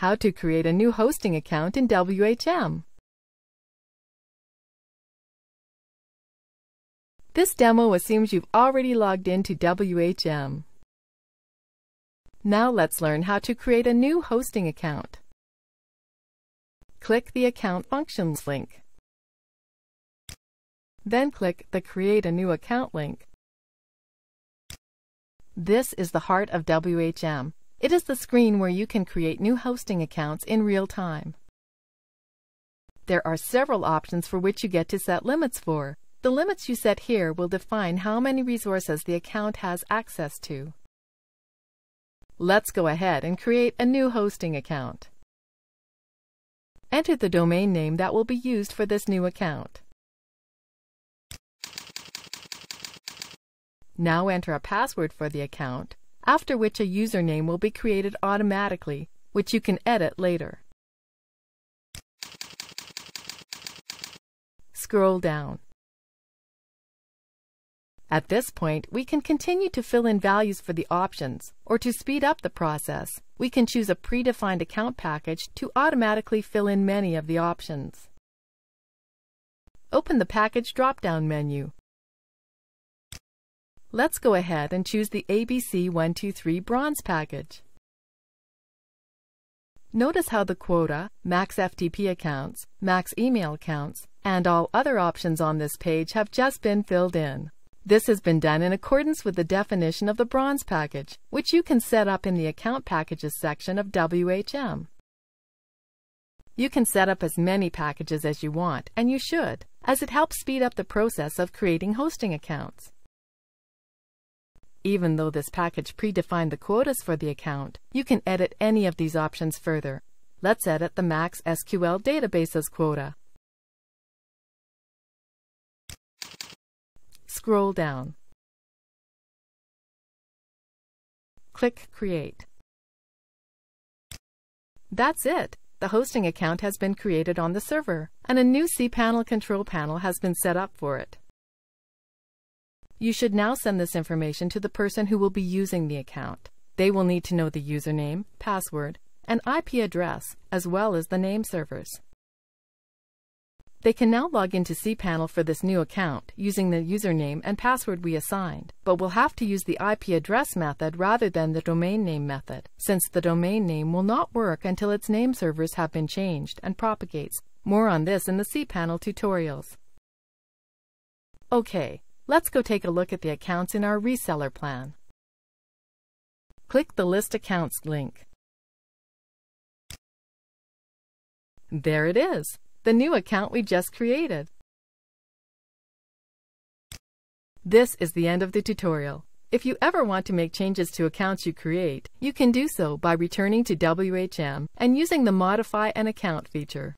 How to create a new hosting account in WHM. This demo assumes you've already logged into WHM. Now let's learn how to create a new hosting account. Click the Account Functions link. Then click the Create a New Account link. This is the heart of WHM. It is the screen where you can create new hosting accounts in real time. There are several options for which you get to set limits for. The limits you set here will define how many resources the account has access to. Let's go ahead and create a new hosting account. Enter the domain name that will be used for this new account. Now enter a password for the account after which a username will be created automatically, which you can edit later. Scroll down. At this point, we can continue to fill in values for the options, or to speed up the process, we can choose a predefined account package to automatically fill in many of the options. Open the Package drop-down menu Let's go ahead and choose the ABC123 Bronze package. Notice how the quota, max FTP accounts, max email accounts, and all other options on this page have just been filled in. This has been done in accordance with the definition of the Bronze package, which you can set up in the Account Packages section of WHM. You can set up as many packages as you want, and you should, as it helps speed up the process of creating hosting accounts. Even though this package predefined the quotas for the account, you can edit any of these options further. Let's edit the Max SQL Databases quota. Scroll down. Click Create. That's it! The hosting account has been created on the server, and a new cPanel control panel has been set up for it. You should now send this information to the person who will be using the account. They will need to know the username, password, and IP address, as well as the name servers. They can now log into cPanel for this new account using the username and password we assigned, but will have to use the IP address method rather than the domain name method, since the domain name will not work until its name servers have been changed and propagates. More on this in the cPanel tutorials. Okay, Let's go take a look at the accounts in our reseller plan. Click the List Accounts link. There it is, the new account we just created. This is the end of the tutorial. If you ever want to make changes to accounts you create, you can do so by returning to WHM and using the Modify an Account feature.